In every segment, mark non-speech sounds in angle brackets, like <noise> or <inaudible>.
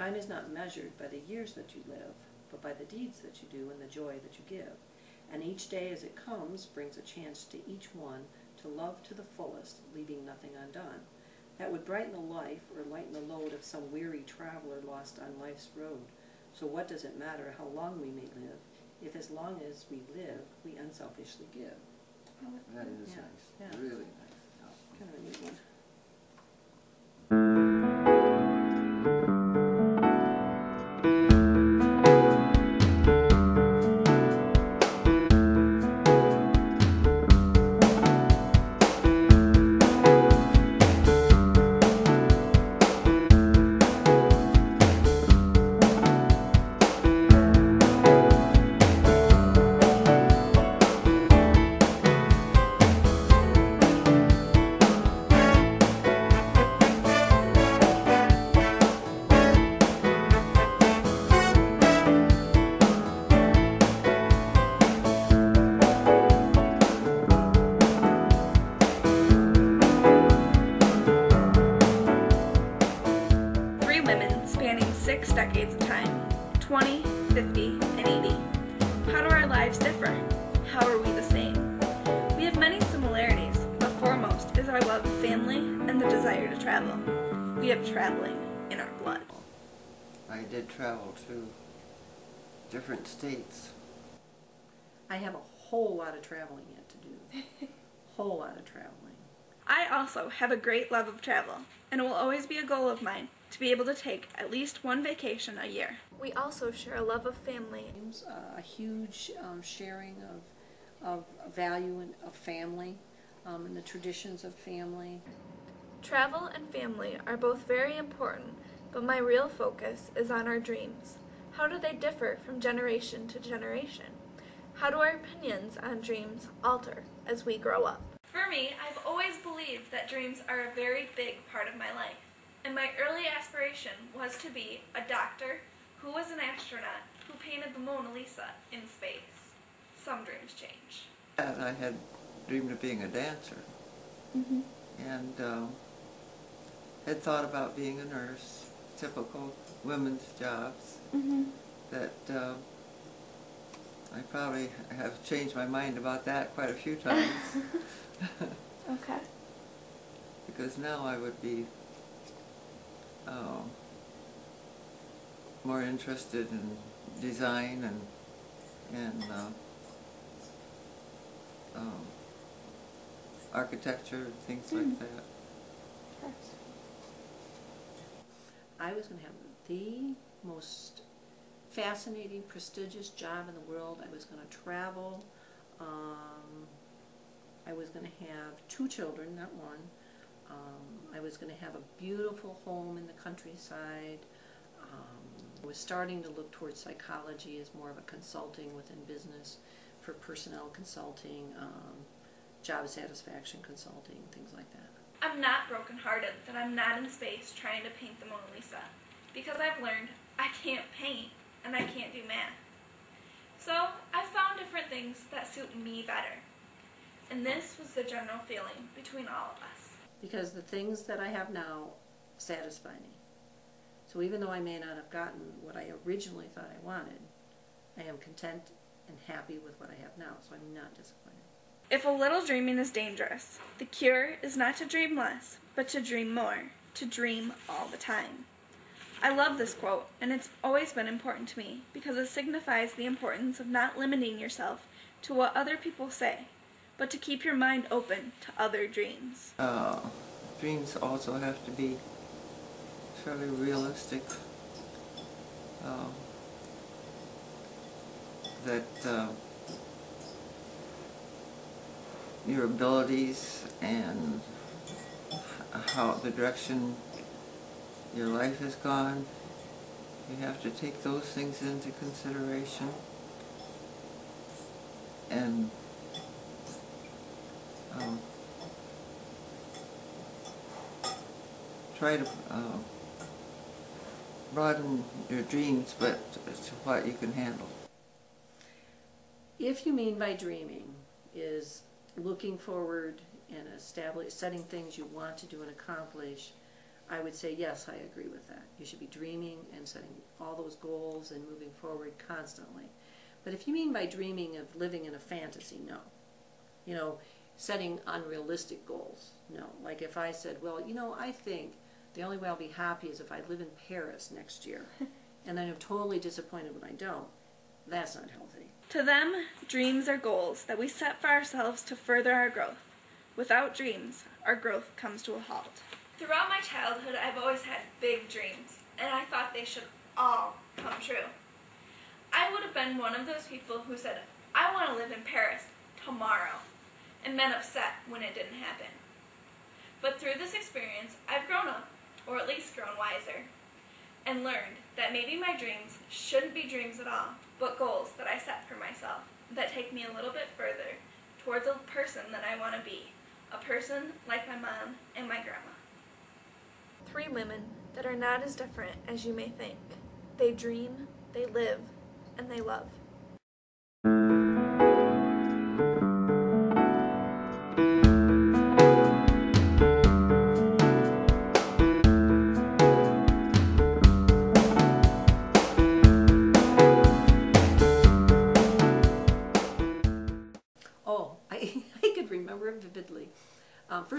Time is not measured by the years that you live, but by the deeds that you do and the joy that you give. And each day as it comes brings a chance to each one to love to the fullest, leaving nothing undone. That would brighten the life or lighten the load of some weary traveler lost on life's road. So what does it matter how long we may live, if as long as we live, we unselfishly give? That is Yeah, nice, yeah. really 50, and 80. How do our lives differ? How are we the same? We have many similarities, but foremost is our love of family and the desire to travel. We have traveling in our blood. I did travel to different states. I have a whole lot of traveling yet to do. <laughs> whole lot of traveling. I also have a great love of travel, and it will always be a goal of mine to be able to take at least one vacation a year. We also share a love of family There's uh, a huge um, sharing of, of value and of family um, and the traditions of family. Travel and family are both very important, but my real focus is on our dreams. How do they differ from generation to generation? How do our opinions on dreams alter as we grow up? For me, I've always believed that dreams are a very big part of my life. And my early aspiration was to be a doctor who was an astronaut who painted the Mona Lisa in space. Some dreams change. And I had dreamed of being a dancer. And um, had thought about being a nurse, typical women's jobs. That uh, I probably have changed my mind about that quite a few times. <laughs> Okay. <laughs> because now I would be um, more interested in design and and uh, um, architecture and things like that. I was going to have the most fascinating, prestigious job in the world. I was going to travel. Um, I was going to have two children, not one. Um, I was going to have a beautiful home in the countryside. Um, I was starting to look towards psychology as more of a consulting within business for personnel consulting, um, job satisfaction consulting, things like that. I'm not brokenhearted that I'm not in space trying to paint the Mona Lisa because I've learned I can't paint and I can't do math. So I found different things that suit me better. And this was the general feeling between all of us. Because the things that I have now satisfy me. So even though I may not have gotten what I originally thought I wanted, I am content and happy with what I have now, so I'm not disappointed. If a little dreaming is dangerous, the cure is not to dream less, but to dream more, to dream all the time. I love this quote, and it's always been important to me because it signifies the importance of not limiting yourself to what other people say, but to keep your mind open to other dreams. Uh, dreams also have to be fairly realistic. Um, that uh, your abilities and how the direction your life has gone, you have to take those things into consideration. And um, try to uh, broaden your dreams, but to what you can handle. If you mean by dreaming is looking forward and establish, setting things you want to do and accomplish, I would say, yes, I agree with that. You should be dreaming and setting all those goals and moving forward constantly. But if you mean by dreaming of living in a fantasy, no. You know, setting unrealistic goals, no. Like if I said, well, you know, I think the only way I'll be happy is if I live in Paris next year, <laughs> and then I'm totally disappointed when I don't, that's not healthy. To them, dreams are goals that we set for ourselves to further our growth. Without dreams, our growth comes to a halt. Throughout my childhood, I've always had big dreams, and I thought they should all come true. I would have been one of those people who said, I want to live in Paris tomorrow, and been upset when it didn't happen. But through this experience, I've grown up, or at least grown wiser, and learned that maybe my dreams shouldn't be dreams at all, but goals that I set for myself that take me a little bit further towards a person that I want to be, a person like my mom and my grandma. Three women that are not as different as you may think. They dream, they live, and they love.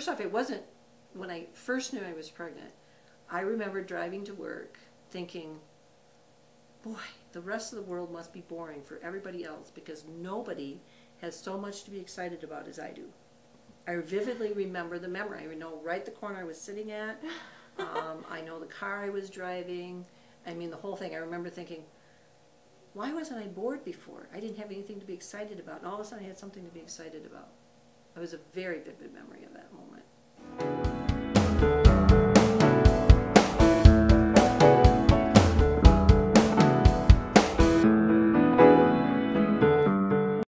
First off, it wasn't when I first knew I was pregnant. I remember driving to work thinking, boy, the rest of the world must be boring for everybody else because nobody has so much to be excited about as I do. I vividly remember the memory. I know right the corner I was sitting at. <laughs> Um, I know the car I was driving. I mean, the whole thing. I remember thinking, why wasn't I bored before? I didn't have anything to be excited about, and all of a sudden I had something to be excited about. It was a very vivid memory of that moment.